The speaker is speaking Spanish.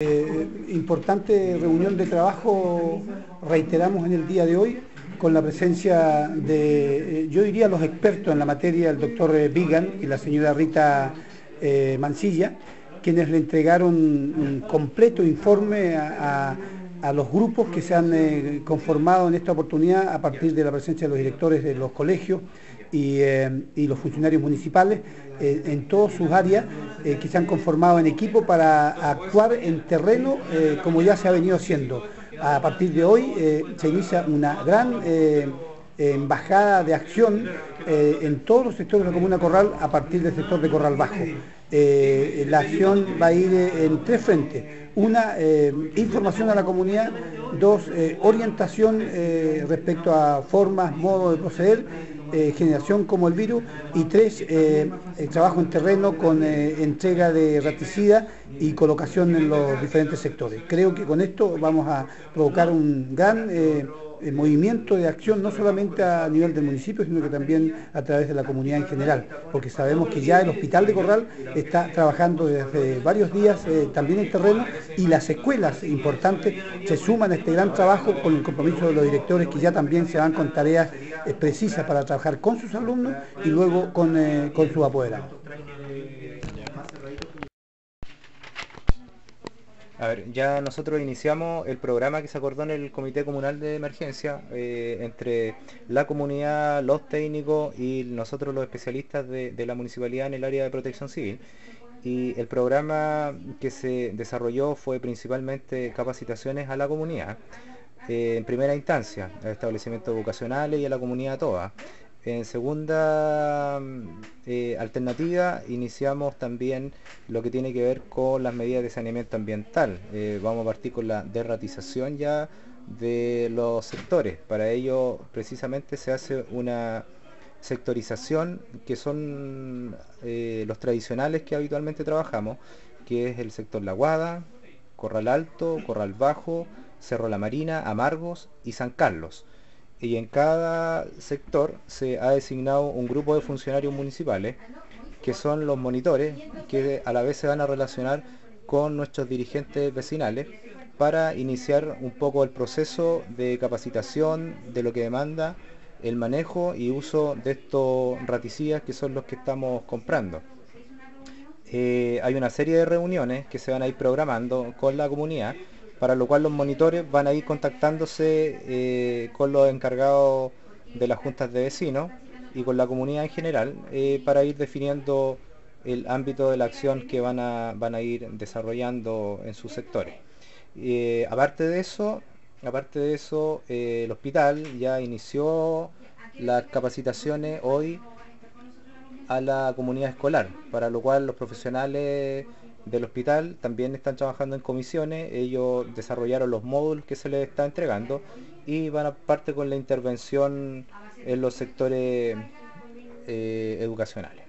Eh, importante reunión de trabajo reiteramos en el día de hoy con la presencia de, eh, yo diría, los expertos en la materia, el doctor Vigan y la señora Rita eh, Mancilla, quienes le entregaron un completo informe a, los grupos que se han conformado en esta oportunidad a partir de la presencia de los directores de los colegios y, los funcionarios municipales en todas sus áreas eh, que se han conformado en equipo para actuar en terreno eh, como ya se ha venido haciendo. A partir de hoy eh, se inicia una gran embajada de acción en todos los sectores de la Comuna Corral a partir del sector de Corral Bajo. la acción va a ir en tres frentes. Una, información a la comunidad. Dos, orientación respecto a formas, modos de proceder eh, generación como el virus y tres, eh, el trabajo en terreno con eh, entrega de raticida y colocación en los diferentes sectores. Creo que con esto vamos a provocar un gran el movimiento de acción no solamente a nivel del municipio, sino que también a través de la comunidad en general, porque sabemos que ya el Hospital de Corral está trabajando desde varios días eh, también en terreno y las escuelas importantes se suman a este gran trabajo con el compromiso de los directores que ya también se van con tareas eh, precisas para trabajar con sus alumnos y luego con, eh, con sus apoderados. A ver, ya nosotros iniciamos el programa que se acordó en el Comité Comunal de Emergencia eh, entre la comunidad, los técnicos y nosotros los especialistas de, la municipalidad en el área de protección civil. Y el programa que se desarrolló fue principalmente capacitaciones a la comunidad, eh, en primera instancia, a establecimientos vocacionales y a la comunidad toda. En segunda eh, alternativa iniciamos también lo que tiene que ver con las medidas de saneamiento ambiental. Eh, vamos a partir con la derratización ya de los sectores. Para ello precisamente se hace una sectorización que son eh, los tradicionales que habitualmente trabajamos, que es el sector La Guada, Corral Alto, Corral Bajo, Cerro La Marina, Amargos y San Carlos y en cada sector se ha designado un grupo de funcionarios municipales que son los monitores que a la vez se van a relacionar con nuestros dirigentes vecinales para iniciar un poco el proceso de capacitación de lo que demanda el manejo y uso de estos raticidas que son los que estamos comprando. Eh, hay una serie de reuniones que se van a ir programando con la comunidad para lo cual los monitores van a ir contactándose eh, con los encargados de las juntas de vecinos y con la comunidad en general eh, para ir definiendo el ámbito de la acción que van a, van a ir desarrollando en sus sectores. Eh, aparte de eso, aparte de eso el hospital ya inició las capacitaciones hoy a la comunidad escolar, para lo cual los profesionales del hospital también están trabajando en comisiones, ellos desarrollaron los módulos que se les está entregando y van a parte con la intervención en los sectores eh, educacionales.